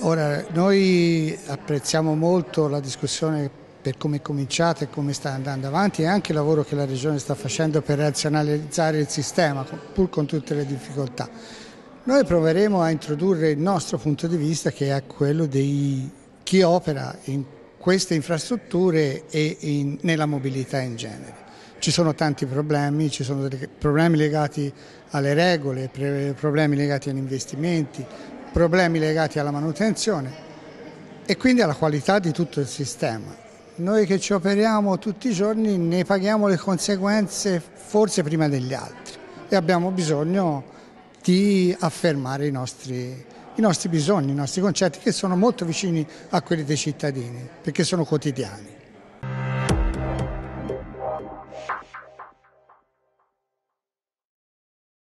Ora, noi apprezziamo molto la discussione per come è cominciata e come sta andando avanti e anche il lavoro che la Regione sta facendo per razionalizzare il sistema, pur con tutte le difficoltà. Noi proveremo a introdurre il nostro punto di vista che è quello di chi opera in queste infrastrutture e in, nella mobilità in genere. Ci sono tanti problemi, ci sono problemi legati alle regole, problemi legati agli investimenti, problemi legati alla manutenzione e quindi alla qualità di tutto il sistema. Noi che ci operiamo tutti i giorni ne paghiamo le conseguenze forse prima degli altri e abbiamo bisogno di affermare i nostri, i nostri bisogni, i nostri concetti che sono molto vicini a quelli dei cittadini perché sono quotidiani.